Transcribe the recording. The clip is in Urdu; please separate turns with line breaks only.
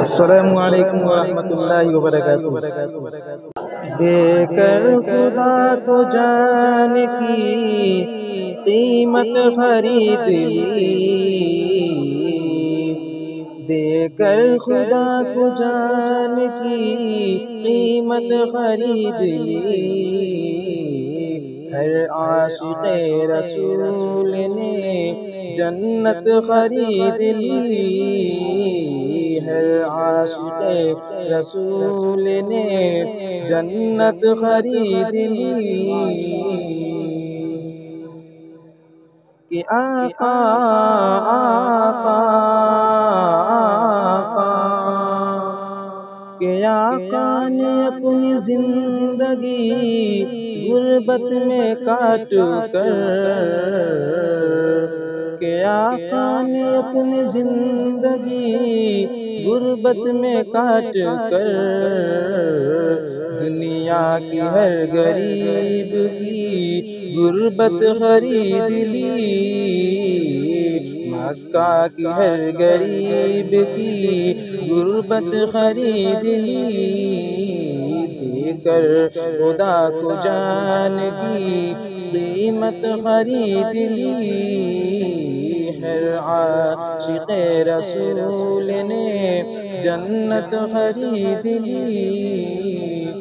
السلام علیکم ورحمۃ اللہ وبرکاتہ۔ دے کر خدا کو جان کی قیمت خرید لی۔ دے کر خدا کو جان کی قیمت خرید لی۔ ہر عاشق رسول نے جنت خرید لی۔ عاشق رسول نے جنت خرید لی کہ آقا آقا آقا، کہ آقا نے اپنی زندگی غربت میں کاٹ کر، کہ آقا نے اپنی زندگی غربت میں کاٹ کر دنیا کی ہر غریب کی غربت خرید لی۔ مکہ کی ہر غریب کی غربت خرید لی۔ دے کر خدا کو جان کی قیمت خرید لی۔ عاشق رسول نے جنت خرید لی